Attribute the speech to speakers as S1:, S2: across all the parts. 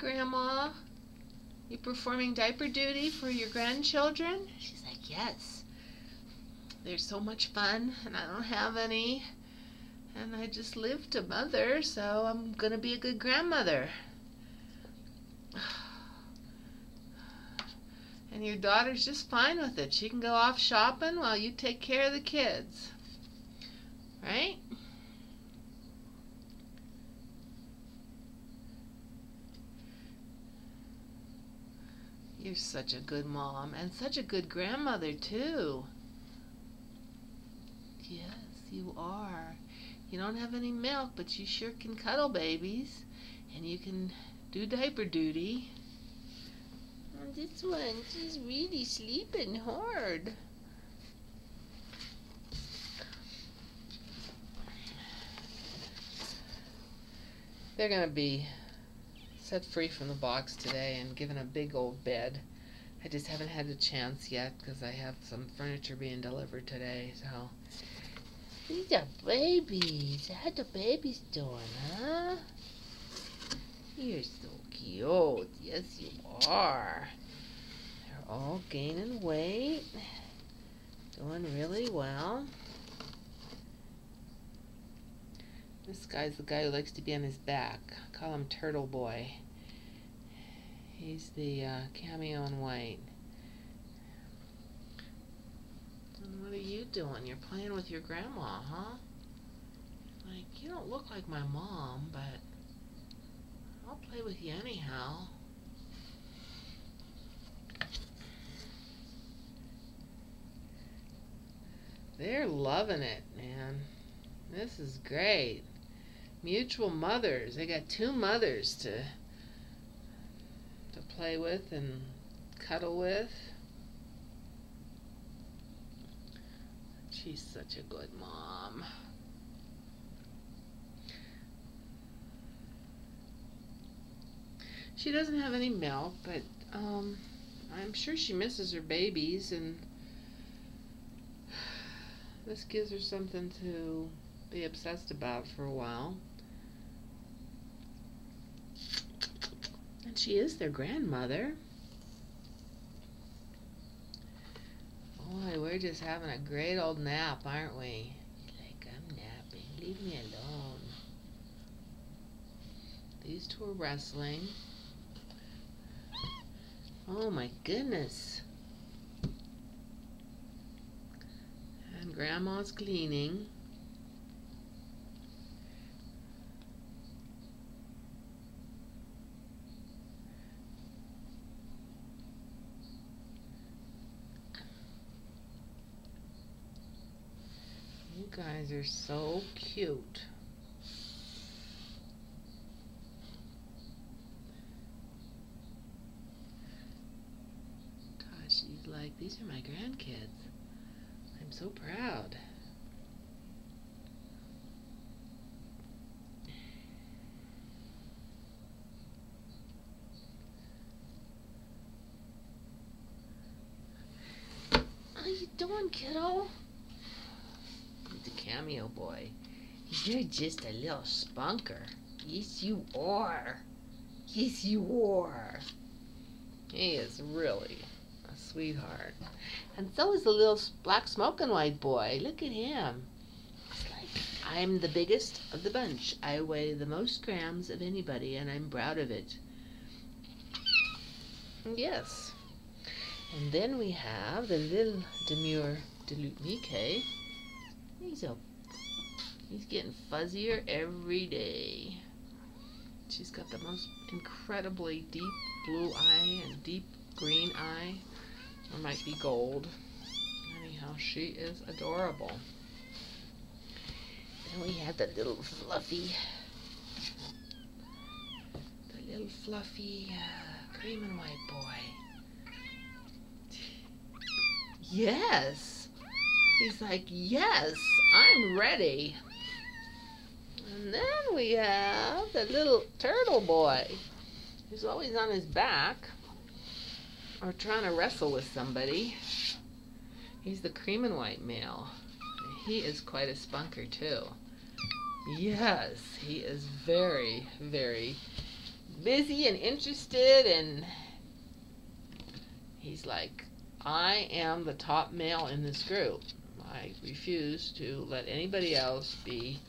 S1: Grandma. You performing diaper duty for your grandchildren? She's like, Yes. They're so much fun, and I don't have any. And I just live to mother, so I'm going to be a good grandmother. And your daughter's just fine with it. She can go off shopping while you take care of the kids. Right? You're such a good mom and such a good grandmother, too. Yes, you are. You don't have any milk, but you sure can cuddle babies. And you can do diaper duty. And this one, she's really sleeping hard. They're going to be set free from the box today and given a big old bed. I just haven't had a chance yet because I have some furniture being delivered today, so. These are babies. How the babies doing, huh? You're so cute. Yes, you are. They're all gaining weight. Doing really well. This guy's the guy who likes to be on his back. I call him Turtle Boy. He's the uh, cameo in white. And what are you doing? You're playing with your grandma, huh? Like, you don't look like my mom, but I'll play with you anyhow. They're loving it, man. This is great. Mutual mothers. They got two mothers to to play with and cuddle with. She's such a good mom. She doesn't have any milk, but um, I'm sure she misses her babies, and this gives her something to be obsessed about for a while. And she is their grandmother. Boy, we're just having a great old nap, aren't we? Like, I'm napping. Leave me alone. These two are wrestling. Oh my goodness. And Grandma's cleaning. You guys are so cute. Gosh, she's like, these are my grandkids. I'm so proud. How you doing, kiddo? Cameo boy. You're just a little spunker. Yes, you are. Yes, you are. He is really a sweetheart. And so is the little black smoking white boy. Look at him. I'm the biggest of the bunch. I weigh the most grams of anybody, and I'm proud of it. Yes. And then we have the little demure dilute mi-ke. He's a he's getting fuzzier every day. She's got the most incredibly deep blue eye and deep green eye. Or might be gold. Anyhow, she is adorable. Then we have the little fluffy, the little fluffy uh, cream and white boy. Yes. He's like, yes, I'm ready. And then we have the little turtle boy He's always on his back or trying to wrestle with somebody. He's the cream and white male. He is quite a spunker too. Yes, he is very, very busy and interested and he's like, I am the top male in this group. I refuse to let anybody else be.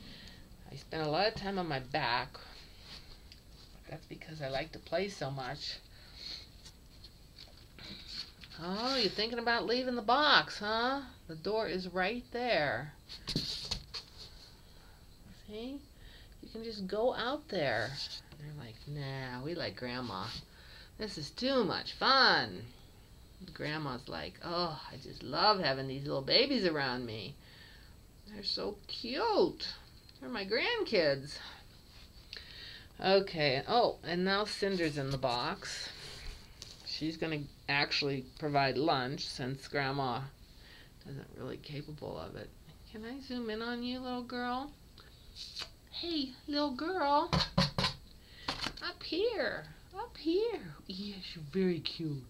S1: I spend a lot of time on my back. That's because I like to play so much. Oh, you're thinking about leaving the box, huh? The door is right there. See? You can just go out there. they're like, nah, we like Grandma. This is too much fun. Grandma's like, oh, I just love having these little babies around me. They're so cute. They're my grandkids. Okay, oh, and now Cinder's in the box. She's going to actually provide lunch since Grandma isn't really capable of it. Can I zoom in on you, little girl? Hey, little girl. Up here. Up here. Yes, you're very cute.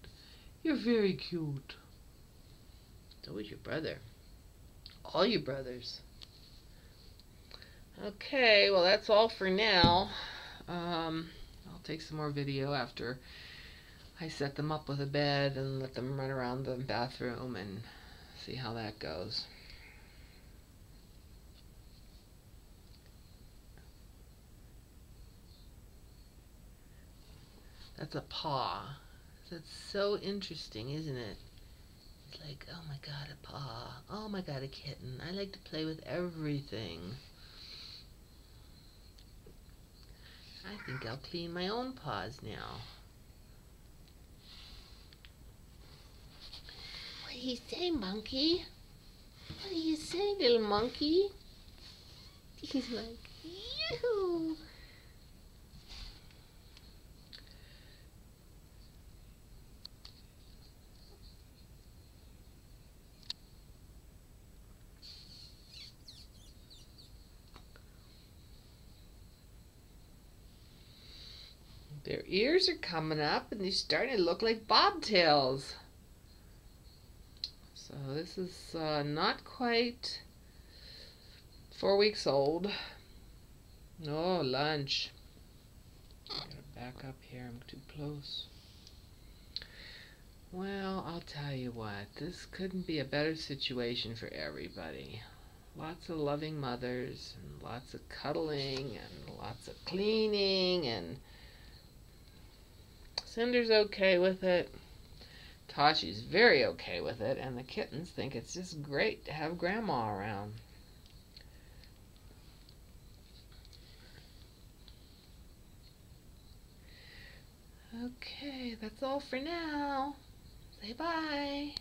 S1: You're very cute. So is your brother. All your brothers. Okay, well that's all for now. Um, I'll take some more video after I set them up with a bed and let them run around the bathroom and see how that goes. That's a paw. That's so interesting, isn't it? It's like, oh my god, a paw. Oh my god, a kitten. I like to play with everything. I think I'll clean my own paws now. What do you say, monkey? What do you say, little monkey? He's like, yoo Their ears are coming up and they're starting to look like bobtails. So this is uh, not quite four weeks old. No, lunch. I gotta back up here, I'm too close. Well, I'll tell you what, this couldn't be a better situation for everybody. Lots of loving mothers, and lots of cuddling, and lots of cleaning, and Cinder's okay with it. Tashi's very okay with it, and the kittens think it's just great to have Grandma around. Okay, that's all for now. Say bye.